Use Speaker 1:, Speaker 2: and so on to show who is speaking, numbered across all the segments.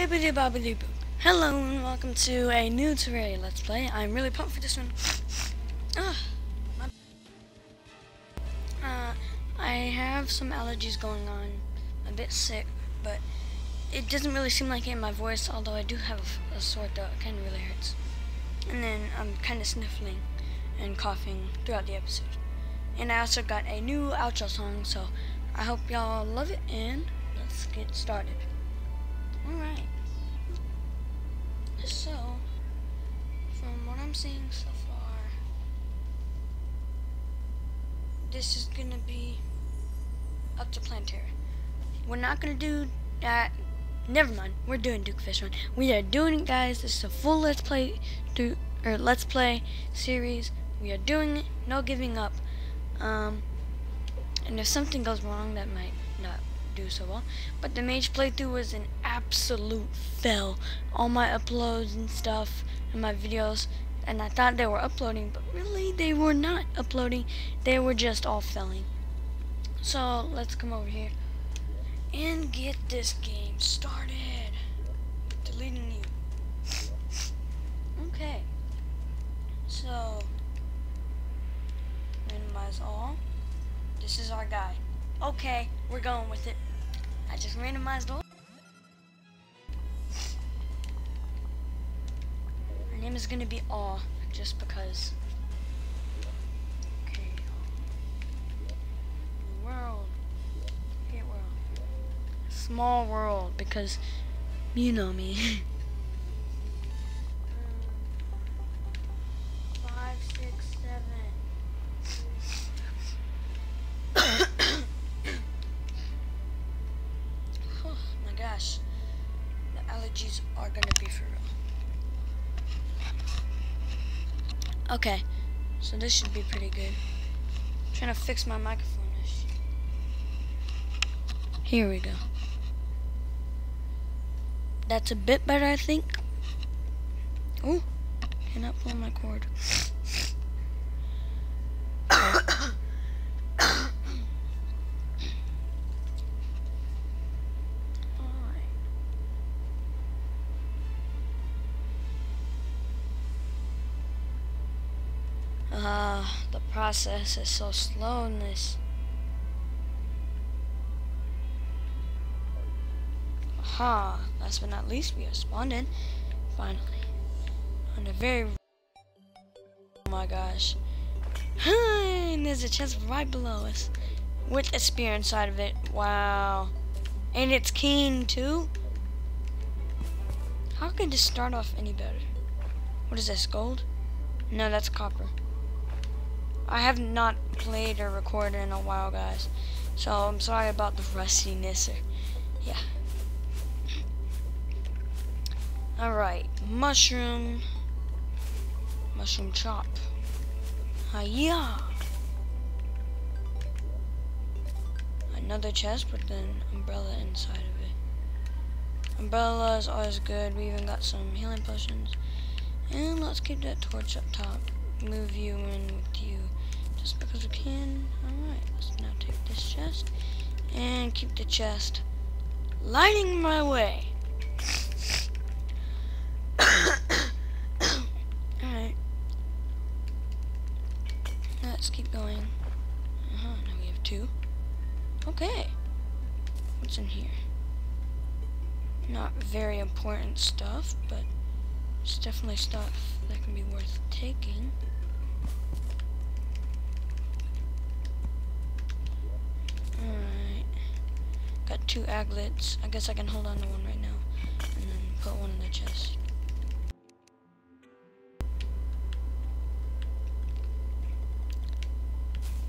Speaker 1: Bibbidi bobbidi. Hello and welcome to a new Terraria Let's Play. I'm really pumped for this one. My... Uh, I have some allergies going on. I'm a bit sick, but it doesn't really seem like it in my voice, although I do have a sore throat. It kind of really hurts. And then I'm kind of sniffling and coughing throughout the episode. And I also got a new outro song, so I hope y'all love it, and let's get started. Alright. So, from what I'm seeing so far, this is gonna be up to Plantera. We're not gonna do that. Never mind. We're doing Duke Fishron. We are doing it, guys. This is a full Let's Play do or Let's Play series. We are doing it. No giving up. Um, and if something goes wrong, that might not do so well. But the mage playthrough was an absolute fail. All my uploads and stuff and my videos, and I thought they were uploading, but really they were not uploading. They were just all failing. So let's come over here and get this game started. Deleting you. Okay. So randomize all. This is our guy. Okay, we're going with it. I just randomized all. My name is gonna be Aw, just because. Okay. World. World. Small world, because you know me. The allergies are gonna be for real. Okay, so this should be pretty good. I'm trying to fix my microphone issue. Here we go. That's a bit better, I think. Oh, cannot pull my cord. Ah, the process is so slow in this. Aha, last but not least, we have spawned in, finally. On a very... Oh my gosh. and there's a chest right below us. With a spear inside of it. Wow. And it's keen, too? How could this start off any better? What is this, gold? No, that's copper. I have not played or recorded in a while, guys. So I'm sorry about the rustiness. Or, yeah. Alright, mushroom. Mushroom chop. Hiya! Another chest with an umbrella inside of it. Umbrella is always good. We even got some healing potions. And let's keep that torch up top. Move you in with you just because we can. Alright, let's now take this chest and keep the chest lighting my way. Alright. Let's keep going. Uh-huh, now we have two. Okay. What's in here? Not very important stuff, but it's definitely stuff that can be worth taking. Alright. Two aglets. I guess I can hold on to one right now. And then put one in the chest.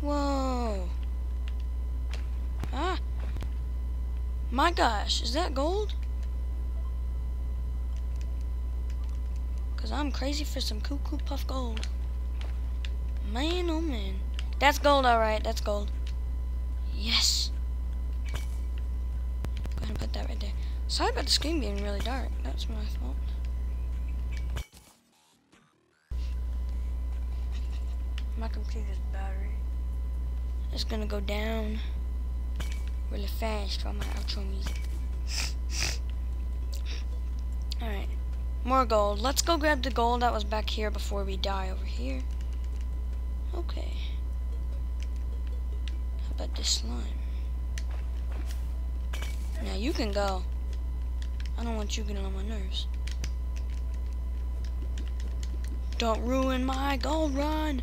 Speaker 1: Whoa. Ah. My gosh, is that gold? Cause I'm crazy for some cuckoo puff gold. Man, oh man. That's gold, alright, that's gold. Yes. Put that right there. Sorry about the screen being really dark. That's my fault. My computer's battery is gonna go down really fast for my outro music. Alright. More gold. Let's go grab the gold that was back here before we die over here. Okay. How about this slime? Now you can go. I don't want you getting on my nerves. Don't ruin my gold run.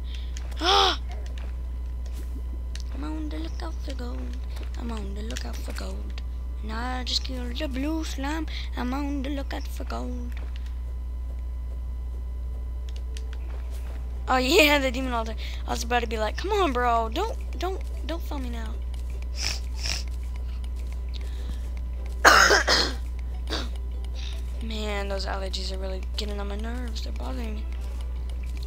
Speaker 1: Ah! I'm on the lookout for gold. I'm on the lookout for gold. And I just killed the blue slime. I'm on the lookout for gold. Oh yeah, the demon altar. I was about to be like, come on, bro. Don't, don't, don't film me now. Man, those allergies are really getting on my nerves. They're bothering me.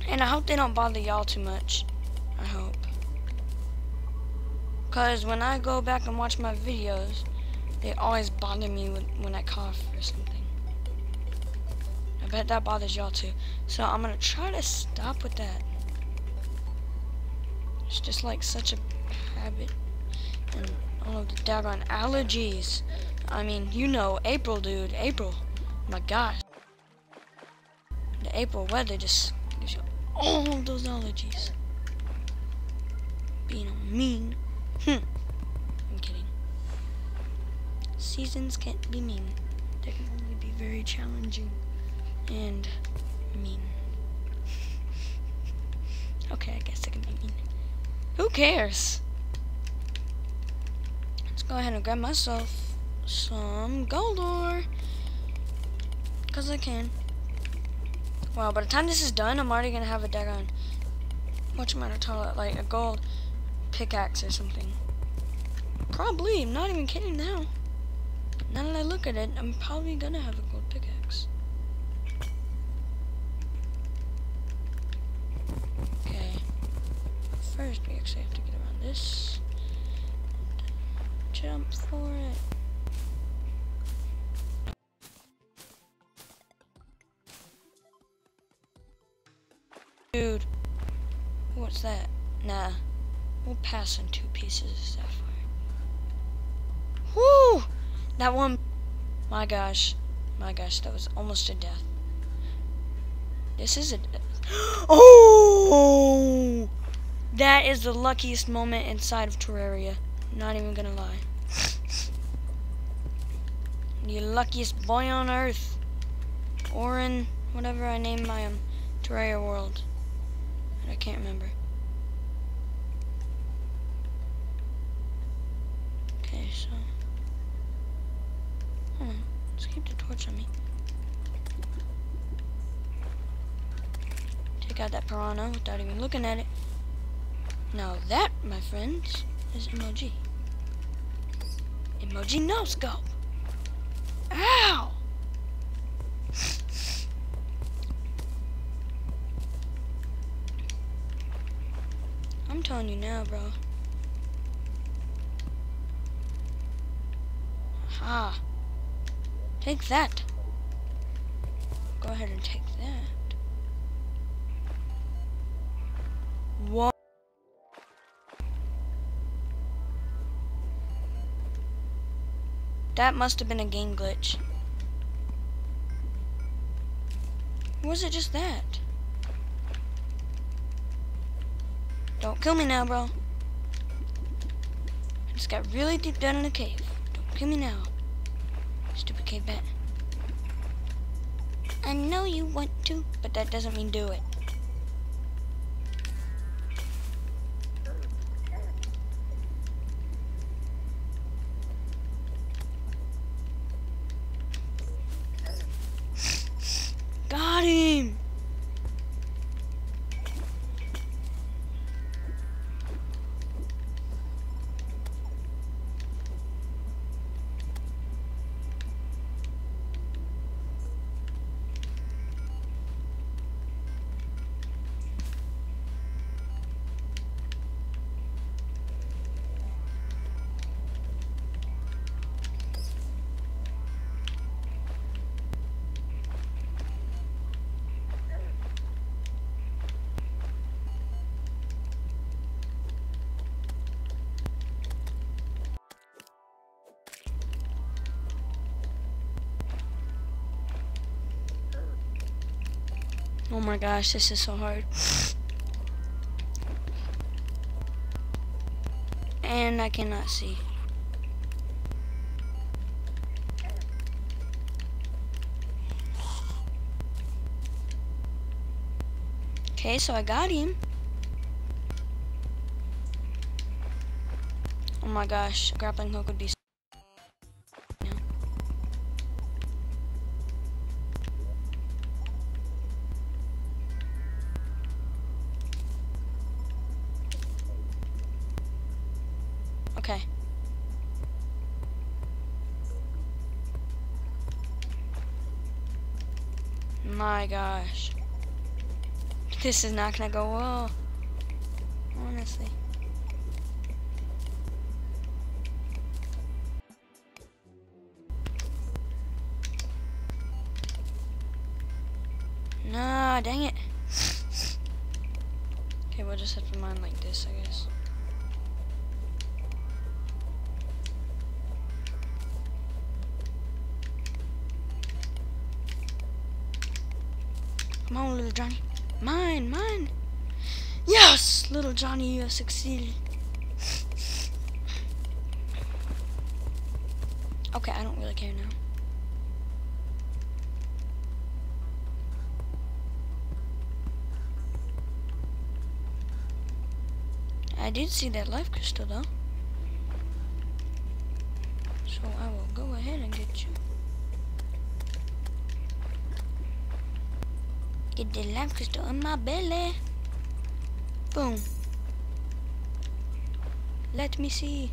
Speaker 1: And I hope they don't bother y'all too much. I hope. Because when I go back and watch my videos, they always bother me when, I cough or something. I bet that bothers y'all too. So I'm going to try to stop with that. It's just like such a habit. And all of the daggone allergies. I mean, you know, April, dude. April. My gosh. The April weather just gives you all those allergies. Being mean. Hmm. I'm kidding. Seasons can't be mean. They can only be very challenging and mean. okay, I guess they can be mean. Who cares? Let's go ahead and grab myself some gold ore. Because I can. Well, by the time this is done, I'm already going to have a daggone, whatchamacallit, like a gold pickaxe or something. Probably, I'm not even kidding now. Now that I look at it, I'm probably going to have a gold pickaxe. Okay. First, we actually have to get around this. Jump for it. Dude, what's that? Nah, we'll pass on two pieces of sapphire. That one, my gosh, my gosh, that was almost a death. This is a. Oh! That is the luckiest moment inside of Terraria. Not even gonna lie. the luckiest boy on earth. Orin, whatever I name my um, Terraria world. I can't remember. Okay, so... Hold on. Let's keep the torch on me. Take out that piranha without even looking at it. Now that, my friends, is emoji. Emoji no scope. Ow! I'm telling you now, bro. Ha. Take that. Go ahead and take that. What? That must have been a game glitch. Was it just that? Don't kill me now, bro. I just got really deep down in the cave. Don't kill me now. Stupid cave bat. I know you want to, but that doesn't mean do it. Got him! Oh my gosh, this is so hard. And I cannot see. Okay, so I got him. Oh my gosh, grappling hook would be Okay. My gosh. This is not gonna go well. Honestly. Nah, dang it. Okay, we'll just have to mine like this, I guess. Come on, little Johnny. Mine, mine. Yes, little Johnny, you have succeeded. Okay, I don't really care now. I did see that life crystal though. So I will go ahead and get you. Get the life crystal in my belly. Boom. Let me see.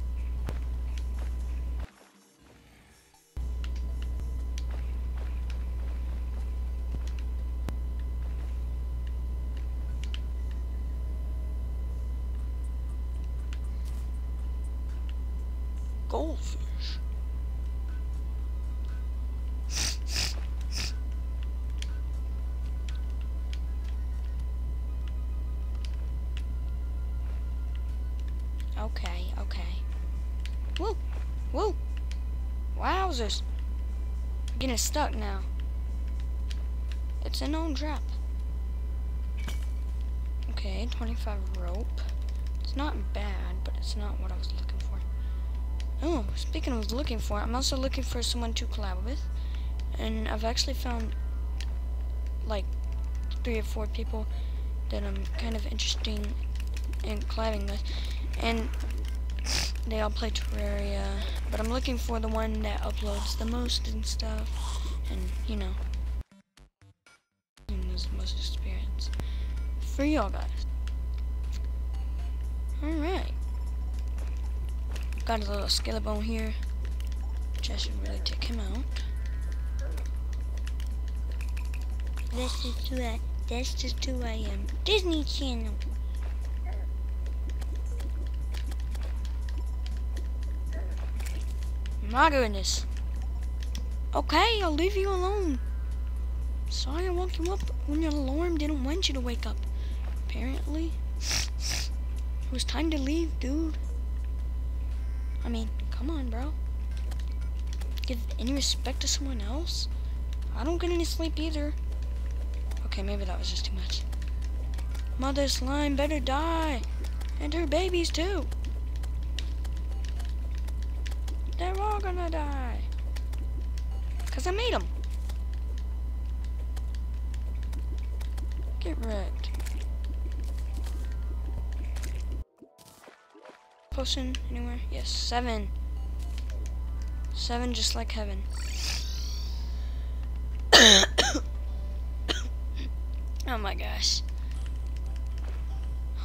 Speaker 1: Wowzers! Getting stuck now. It's a known trap. Okay, 25 rope. It's not bad, but it's not what I was looking for. Oh, speaking of looking for, I'm also looking for someone to collab with. And I've actually found like three or four people that I'm kind of interesting in collabing with. And they all play Terraria. But I'm looking for the one that uploads the most and stuff. And, you know. Has the most experience. For y'all guys. Alright. Got a little skeleton here. Which I should really take him out. This is who I, that's just who I am. Um, Disney Channel. My goodness. Okay, I'll leave you alone. Sorry I woke you up when your alarm didn't want you to wake up. Apparently. It was time to leave, dude. I mean, come on, bro. Give any respect to someone else? I don't get any sleep either. Okay, maybe that was just too much. Mother slime better die. And her babies too. They're all gonna die. Cause I made them. Get wrecked. Potion anywhere? Yes, seven. Seven just like heaven. oh my gosh.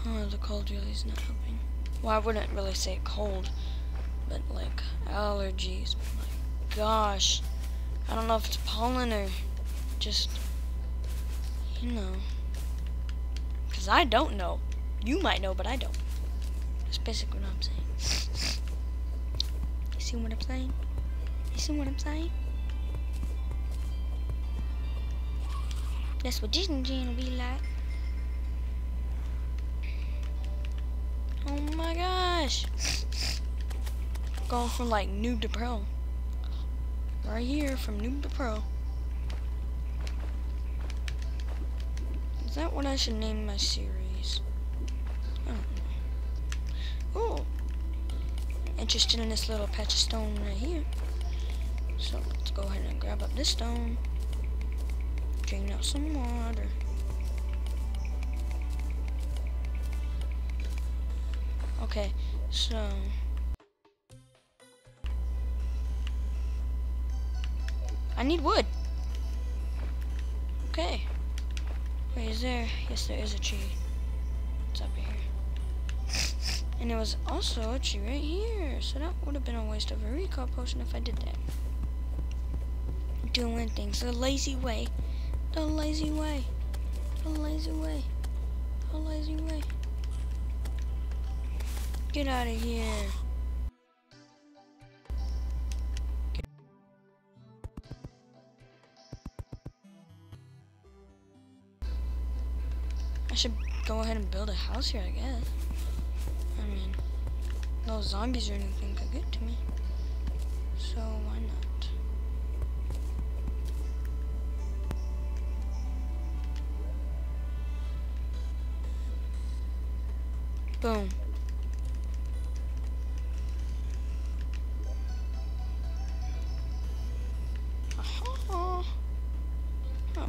Speaker 1: Oh, the cold really is not helping. Well, I wouldn't really say cold, but like allergies. My gosh. I don't know if it's pollen or just, you know. Because I don't know. You might know, but I don't. That's basically what I'm saying. You see what I'm saying? You see what I'm saying? That's what Disney Channel be like. Oh my gosh. Going from like noob to pro. Right here, from noob to pro. Is that what I should name my series? I don't know. Oh, interested in this little patch of stone right here. So let's go ahead and grab up this stone. Drain out some water. Okay, so... I need wood. Okay. Wait, is there? Yes, there is a tree. It's up here. And there was also a tree right here. So that would have been a waste of a recall potion if I did that. Doing things the lazy way. The lazy way. The lazy way. The lazy way. Get out of here. I should go ahead and build a house here, I guess. I mean, no zombies or anything could get to me. So why not? Boom. Oh,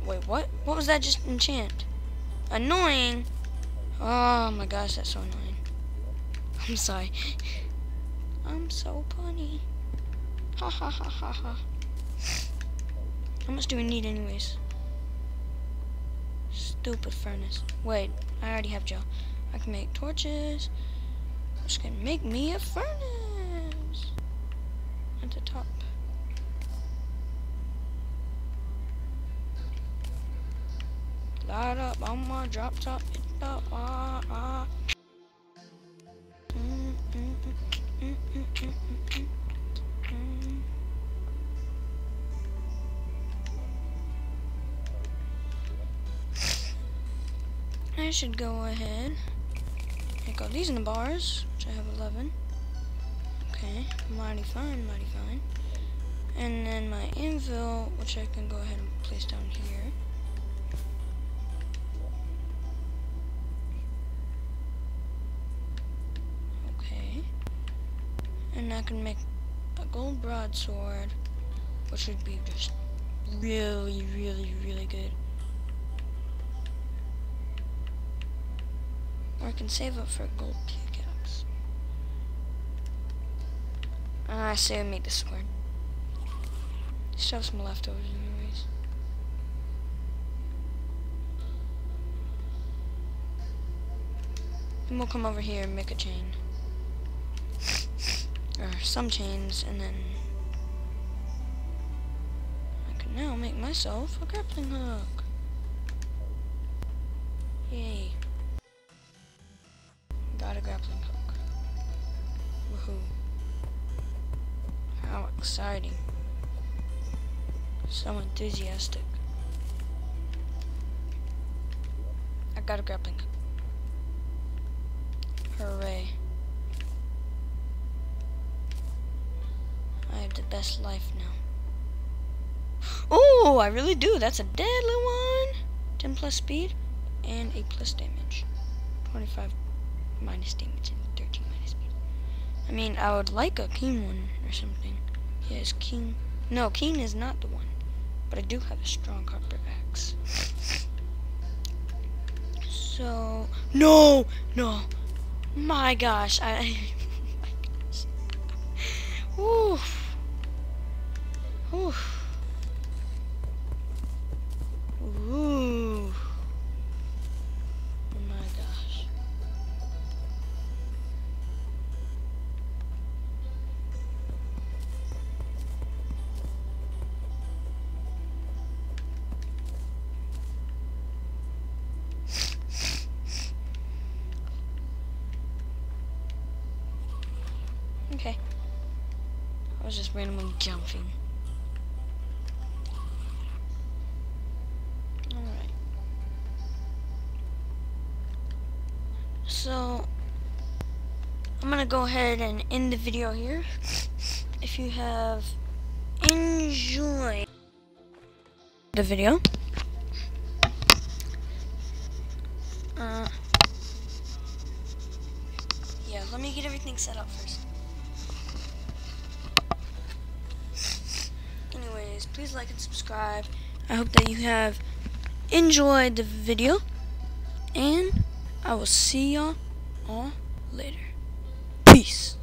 Speaker 1: wait, what? What was that just enchant? Annoying? Oh my gosh, that's so annoying. I'm sorry. I'm so funny. Ha ha ha ha ha. How much do we need anyways? Stupid furnace. Wait, I already have gel. I can make torches. I'm just gonna make me a furnace. At the top. Up on my drop top. I should go ahead and go these in the bars, which I have 11. Okay, mighty fine, mighty fine. And then my anvil, which I can go ahead and place down here. Okay. And I can make a gold broadsword, which would be just really, really, really good. Or I can save up for a gold pickaxe. Uh, I say I make the sword. Still have some leftovers anyways. Then we'll come over here and make a chain. Or some chains, and then I can now make myself a grappling hook. Yay. Got a grappling hook. Woohoo. How exciting. So enthusiastic. I got a grappling hook. Hooray. I have the best life now. Oh, I really do. That's a deadly one. 10 plus speed and 8 plus damage. 25 minus damage and 13 minus speed. I mean, I would like a keen one or something. Yes, keen. No, keen is not the one. But I do have a strong copper axe. So, no, no. My gosh, I. my gosh. Oof. Oof. Ooh. Oh my gosh. Okay. I was just randomly jumping. I'm gonna go ahead and end the video here. If you have enjoyed the video, Uh, yeah, let me get everything set up first. Anyways, please like and subscribe. I hope that you have enjoyed the video. And I will see y'all all later. Peace.